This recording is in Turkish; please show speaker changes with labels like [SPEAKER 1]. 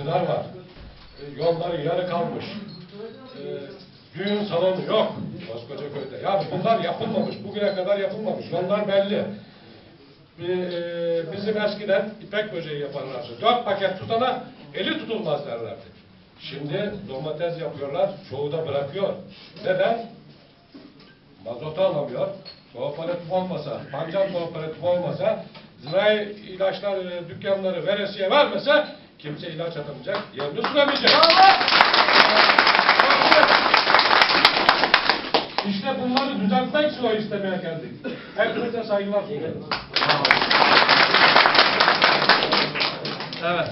[SPEAKER 1] iktidar var. E, yolları yarı kalmış. E, düğün salonu yok koskoca köyde. Ya bunlar yapılmamış. Bugüne kadar yapılmamış. Yollar belli. E, bizim eskiden ipek böceği yaparlardı. Dört paket tutana eli tutulmaz derlerdi. Şimdi domates yapıyorlar. Çoğu da bırakıyor. Neden? Mazotu alamıyor. Kooperatif olmasa, pancar kooperatif olmasa, zirai ilaçlar e, dükkanları veresiye vermese kimse ilaç atamayacak, yerini süremeyecek. İşte bunları düzeltmek için o istemeye geldik. Hepinize saygılar sunuyorum.
[SPEAKER 2] Evet.